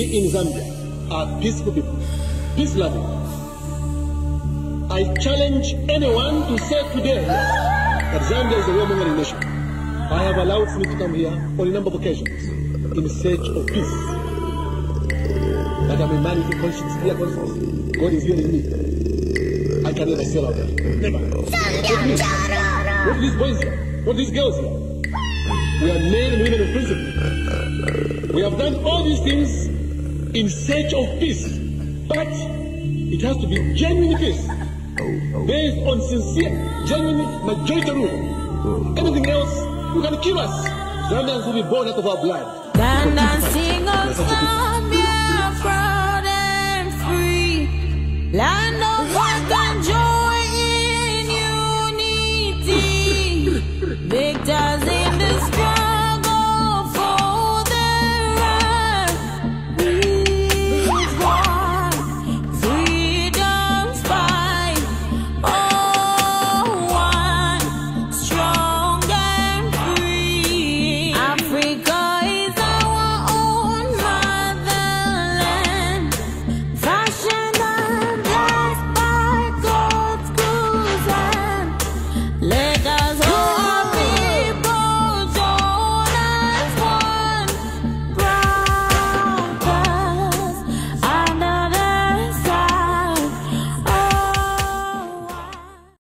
in Zambia are peaceful people, peace loving. I challenge anyone to say today that Zambia is a warmongering nation. I have allowed me to come here on a number of occasions in search of peace. But I'm a man with a conscience, clear conscience. God is hearing me. I can never sell out. Never. What these boys here? What are these girls here? We are men and women of principle. We have done all these things in search of peace. But it has to be genuine peace. Based on sincere, genuine majority rule. Anything else, you can kill us. Zambians will be born out of our blood. Stand and sing of Zambia, proud and free.